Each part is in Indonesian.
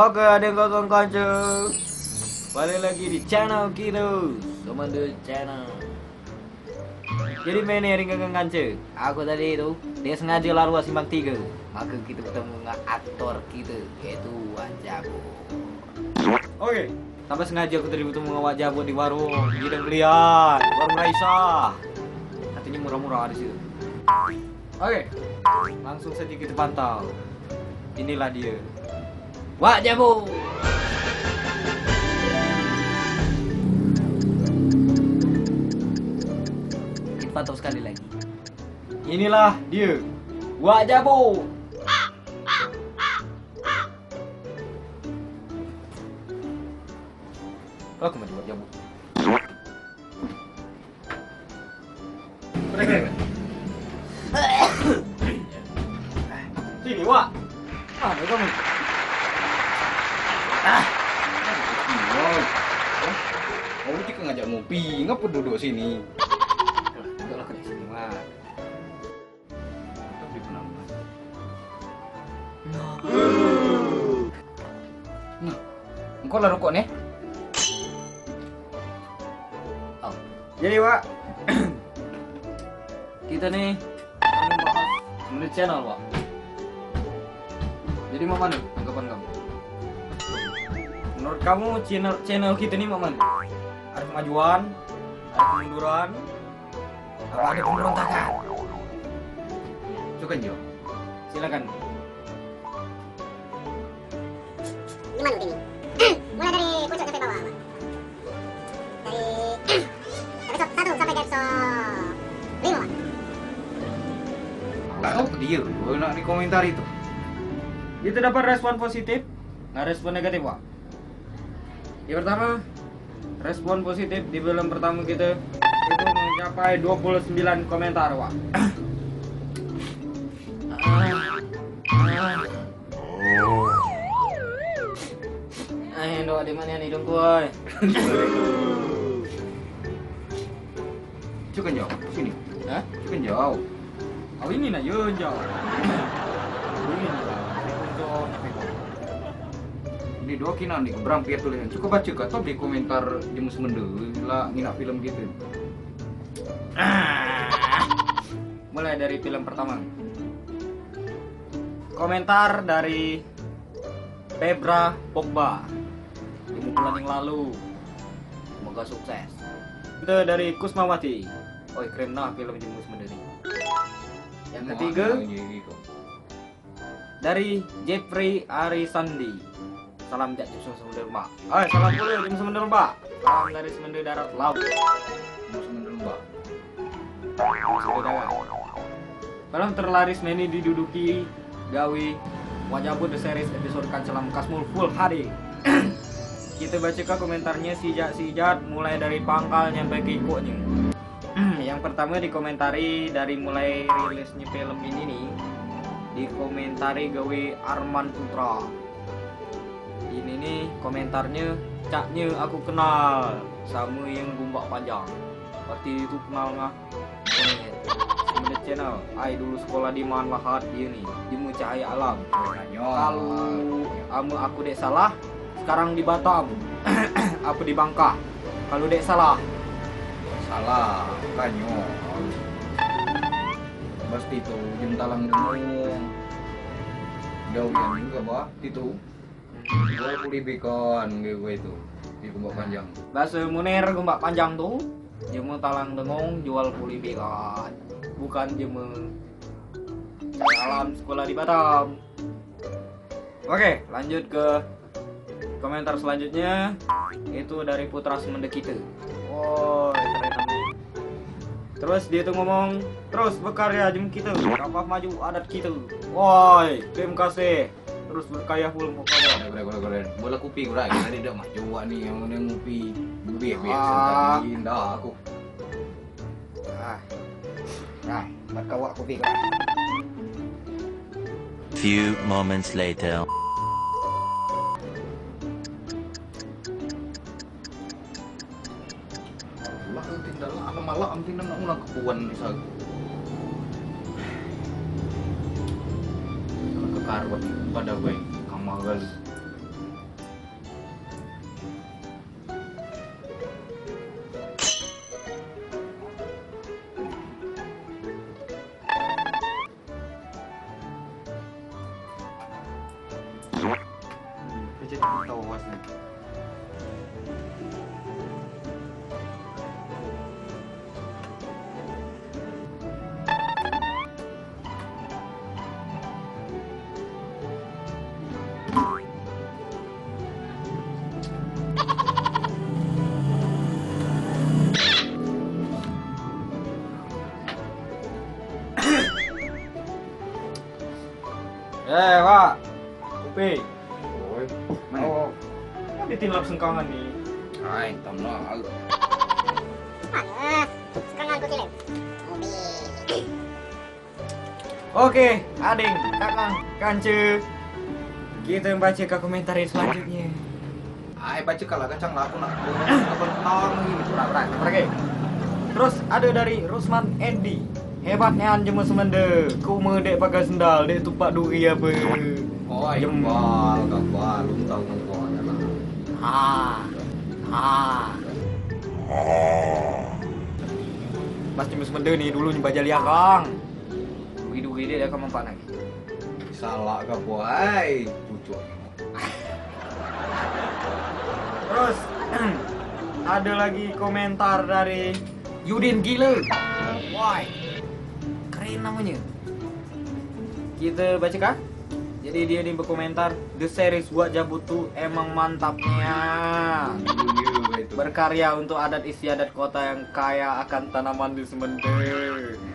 Oke, ada yang kosong kancu. Balik lagi di channel kita, Komando Channel. Jadi main yang ringgang kancu. Aku tadi itu dia sengaja lalu simpang tiga. Maka kita bertemu dengan aktor kita yaitu Wajabo. Oke, tanpa sengaja aku tadi bertemu dengan Wajabo di warung. Udah melihat warung Raisa. Katanya murah-murah di situ. Oke, langsung saja kita pantau. Inilah dia. Wak Jabu. Kita pantau sekali lagi. Inilah dia. Wak Jabu. Aku mau Wak duduk sini? Duduklah ke sini, penambah. Nah, engkau lah rokok nih? Oh. Jadi, Wak. kita nih menurut channel, Wak. Jadi mau mana tanggapan kamu? Menurut kamu channel channel kita nih mau mana? Ada kemajuan, ada kemunduran, apa ada pemberontakan? Jo. Silakan. Gimana ini? Mulai dari puncak sampai bawah. Pak. Dari episode 1 sampai ke episode 5. Pak. Lah, oh, dia, gue nak di komentar itu. Kita dapat respon positif, nggak respon negatif, Wak. Yang pertama, respon positif di film pertama kita itu mencapai 29 komentar, Wak. Eh, doa di mana nih dong, boy? Coba Jo, sini. Hah? Coba Jo. Oh ini nah, yun, jauh. Ini nah, jauh, nyampe kok. Di dua kina nih, berang pihak tulisan. Cukup baca kak, top di komentar jemus mende lah nginap film gitu. Mulai dari film pertama. Komentar dari Febra Pogba di bulan yang lalu. Semoga sukses. Itu dari Kusmawati. Oh keren nah film Jemus Mendeni. Yang ketiga dari Jeffrey Arisandi. Salam jak Jemus Semender Mbak. Oh, salam dulu Jemus Semender Mbak. Salam dari Semender Darat Laut. Mbak. Saudara. Film terlaris Meni diduduki gawe Wajabu The Series episode Kancelam Kasmul Full HD. Kita baca ke komentarnya sijat sijat mulai dari pangkal nyampe ke ikutnya. Yang pertama dikomentari dari mulai rilisnya film ini nih dikomentari gawe Arman Putra. Ini nih komentarnya caknya aku kenal sama yang gumbak panjang. Pasti itu kenal nggak? Sebenarnya channel, ai dulu sekolah di mana lahat dia nih, di Mu Cahaya Alam. Kalau amu aku dek salah, sekarang di Batam. aku di Bangka. Kalau dek salah, salah kanyo pasti itu jam talang dengung dauyan juga bah itu gue pulih bikon gue itu di kumbak panjang bahasa Munir gumbak panjang tuh, jemu talang dengung jual puli bikat. Bukan jemu Cahaya Alam sekolah di Batam. Oke, lanjut ke komentar selanjutnya itu dari Putra Semende kita. Woi, keren. Terus dia tuh ngomong, terus berkarya jem kita, kapal maju adat kita. Woi, terima kasih. Terus berkarya full mau kawan. Keren keren keren bola kupi gue lagi tadi dah mah coba nih yang mana ngupi biar biar Ah. tadi dah aku Ah. Nah, buat kau aku pikir. Few moments later. lah tinggal apa malah am tinggal nak ulang kepuan misal pada wing kang magal Pecet tahu wasnya. Eh, Pak. Upi. Oi. Oh. Kok ditilap sengkangan nih? Hai, tamno. Mana? Sekarang aku cilik. Mobil. Oke, ading, kakang, kance. Kita baca ke komentar yang selanjutnya. Ai baca kalah kacang lah aku nak berat, pergi. Terus ada dari Rusman Endi. Hebatnya anjema semende. Ku medek pakai sendal, dek tupak duri apa. Oh, ayo bal, gabal, lu tahu kau adalah. Ha. Ha. Mas cuma semende nih dulu nyoba jali akang. Duri-duri dia akan mempan lagi. Salah ke boy, pucuk. Terus ada lagi komentar dari Yudin Gile. Why? Keren namanya. Kita baca kah? Jadi dia nih berkomentar The series buat Jabut tuh emang mantapnya itu. Berkarya untuk adat istiadat kota yang kaya akan tanaman di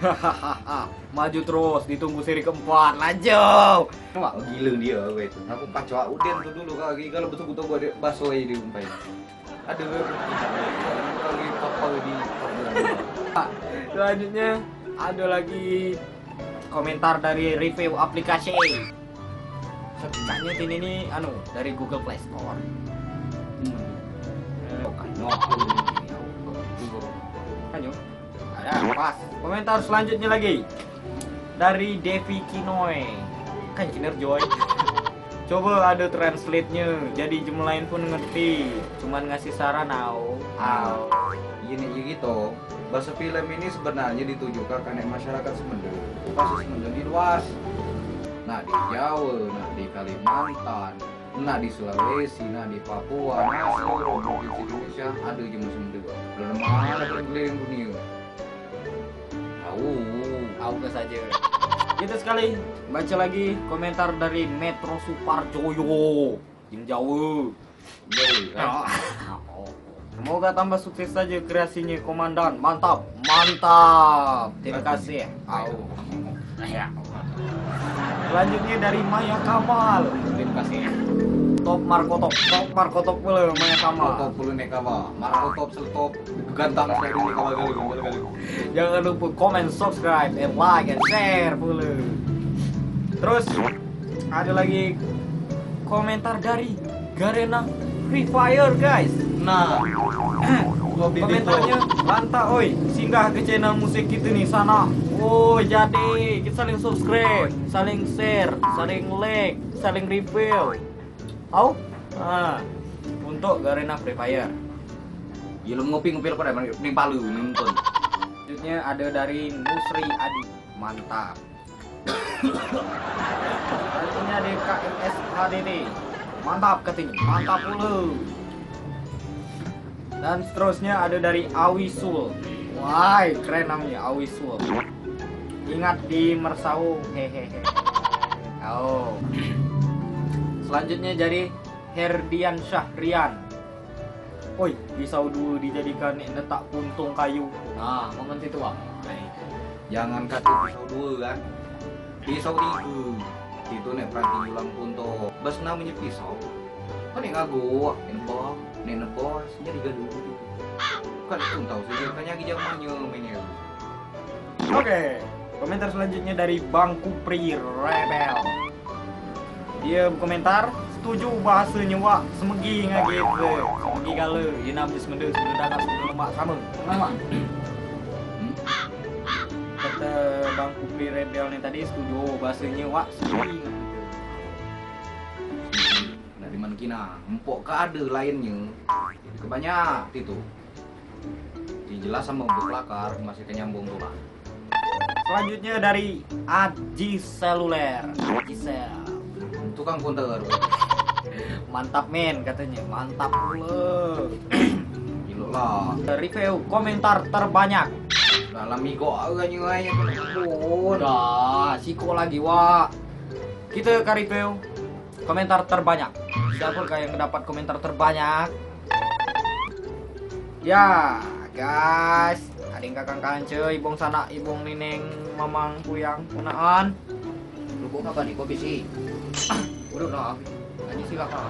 Hahaha Maju terus, ditunggu seri keempat, lanjut Wah, gila dia gue itu. Aku kacau Uden tuh dulu kali kalau betul betul gue ada bakso aja di umpai. Ada gue lagi papa di Selanjutnya ada lagi komentar dari review aplikasi. Sebenarnya ini nih anu dari Google Play Store. Eh. Kan yuk. Ada pas. Komentar selanjutnya lagi dari Devi Kinoy. Kan Kiner Joy. Coba ada translate-nya, jadi jemaah lain pun ngerti. Cuman ngasih saran au. Au. Ini gitu. Bahasa film ini sebenarnya ditujukan karena masyarakat Semende. Bahasa Semende di luas. Nah di Jawa, nah di Kalimantan, nah di Sulawesi, nah di Papua, nah seluruh provinsi Indonesia ada jemaah Semende. Belum ada keliling dunia. Tahu. Auga saja. Kita sekali baca lagi komentar dari Metro Suparjoyo yang Jawa. Jauh kan? Oh. Semoga tambah sukses saja kreasinya komandan. Mantap, mantap. Terima kasih. Au. Ya. Selanjutnya dari Maya Kamal. Terima kasih. Top Marco Top, Top Marco Top pula Maya Kamal. Top puluh nek kawa, Marco top seltop, gantang kawa kali kali kali. Jangan lupa komen, subscribe, and like, and share pula. Terus ada lagi komentar dari Garena Free Fire guys. Nah, Komentarnya lantah oi singgah ke channel musik kita nih sana. Oh jadi kita saling subscribe, saling share, saling like, saling review. Tahu? Nah, untuk Garena Free Fire. Ya lu ngopi ngopi pada ning Palu nonton. Selanjutnya ada dari Nusri Adi. Mantap. Selanjutnya dari KMS HDD. Mantap katanya. Mantap dulu. Dan seterusnya ada dari Awisul. Wah, keren namanya Awisul. Ingat di Mersau. Hehehe. Oh. Selanjutnya dari Herdian Syahrian. Oi, pisau dulu dijadikan letak puntung kayu. Nah, momen itu bang. Jangan kata pisau dua kan. Pisau tiga. Itu nek peranti ulang punto. Bas namanya pisau. Kan nek ngago, nek bos, nek nebos, jadi gaduh gitu. Kan itu tahu saja kan nyagi zamannya mainnya. Oke, komentar selanjutnya dari Bang Kupri Rebel. Dia berkomentar, setuju bahasanya wak semegi ngagit. Semegi kala, ia nama semenda semenda dalam semenda lemak sama. Kata Bang Kupri Rebel ni tadi setuju bahasanya wak semegi ngagit. Dari mana kina? Empok ke ada lainnya. Kebanyak itu. Dijelas sama belakar masih kenyambung tuh lah. Selanjutnya dari Aji Seluler. Aji Sel. tukang konter Mantap men katanya. Mantap pula. gila lah Review komentar terbanyak. dalam migo agaknya kayaknya pun Udah, siko lagi wa. Kita ke review komentar terbanyak. Siapa yang mendapat komentar terbanyak? Ya, guys. Ada yang kakang kance, ibong sana, ibong nineng, mamang, kuyang, punaan. lu kok kapan nih kok bisi Udah, udah. Aja silakan.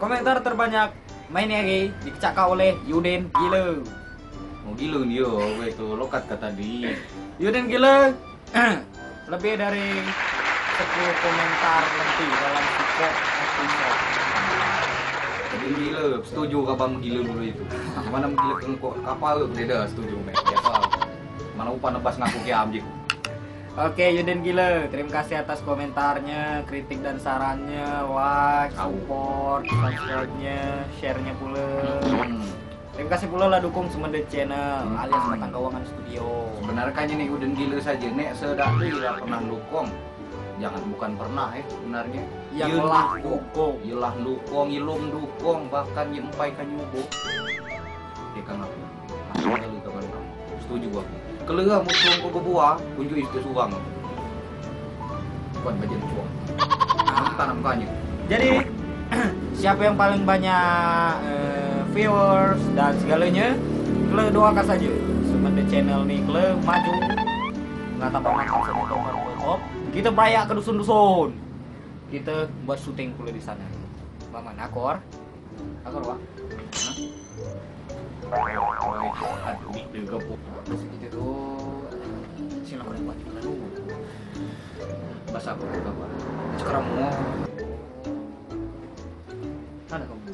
Komentar terbanyak main lagi dikecakak oleh Yudin Gila. mau gila nih yo gue tuh lokat kata di Yudin Gila lebih dari 10 komentar lebih dalam suku episode. jadi gila setuju kapan gila dulu itu mana gila kengkok kapal beda setuju men biasa mana upah nebas ngaku ke amjik Oke Yudin Gila, terima kasih atas komentarnya, kritik dan sarannya, like, support, subscribe-nya, share-nya pula. hmm. Terima kasih pula lah dukung Semendet Channel alias Batang Kawangan Studio. sebenarnya kan ini udah gila saja nek sedak pernah dukung jangan bukan pernah eh sebenarnya Yang Yeun lah dukung. Yelah dukung, ilum dukung, bahkan nyempai kan nyubo. Dia kan aku. Aku kali kawan kamu. Setuju aku. Kelega musuh ko buah, kunju istri suang. Bukan bagian suang. Tanam kanya. Jadi siapa yang paling banyak eh, viewers dan segalanya, kle doakan saja Semendet Channel nih kle maju nggak tambah Kita berayak ke dusun-dusun. Kita buat syuting pula di sana. Mama nakor. Nakor wah. Gitu tuh sila ko buat. Bahasa aku apa? Sekarang mau Mana kamu?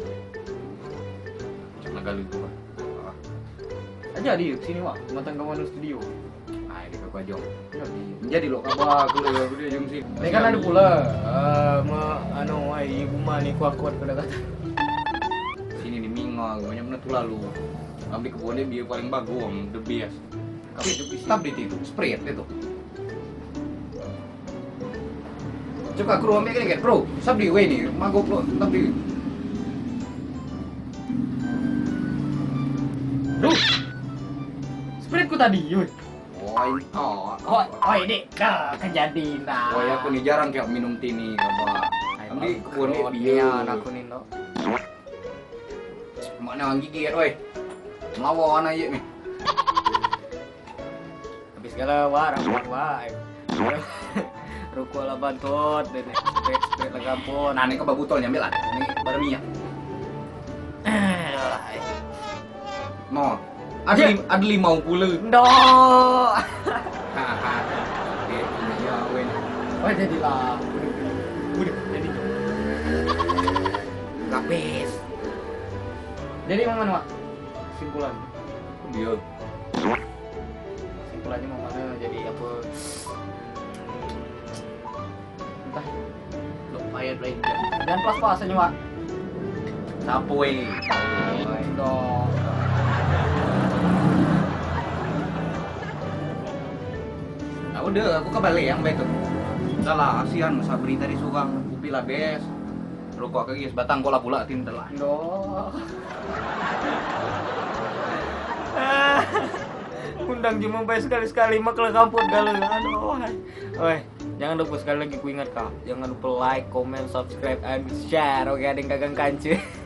cuma gali gua. Aja di sini wah, matang kawan studio. Aja. Jadi lo kabar kelega gede jeng sih. Ini kan ada pula eh me, anu ai ibu mah ni kuat-kuat pada kata. Sini di Minga, banyak bener tuh lalu. Ambil kebunnya biar paling bagus, the best. Tapi stability itu, spread itu. Coba kru ambil gini kan, bro. Sabdi gue ini, magok lo, tapi. Duh. Spiritku tadi, yun. Oi, oh, Oh, oh ini ke kejadian. Oh ya, aku nih jarang kayak minum tini, apa. Ambil kebunnya biar. aku nino. Mana yang gigit, oi. Melawan aja nih. Habis segala rambut wah. Ruko lah bantot, dan spirit spirit lah kampun. Nah, ini ke babutol nyambil lah. Ini baru minyak. No. Ada, Dia- lim, ada limau pula. No. Oh jadilah. Udah, jadi. Jadi mau mana, Mak? Simpulan. Dia Simpulannya mau mana? Jadi apa? Entah. lumayan lain. Dan pas-pasannya, Mak. Sapoy. Dong. Udah, aku ke Bali yang baik tuh. Salah, asian Sabri tadi sugang upi lah bes. Rokok guys, batang kola pula tim telah. No. Undang cuma baik sekali-sekali mak kalau kamput galau. Aduh. Oi, jangan lupa sekali lagi ku ingat kak. Jangan lupa like, comment, subscribe, and share. Oke, ada yang kagak kancu.